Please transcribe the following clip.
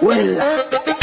Huela.